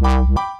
Bye.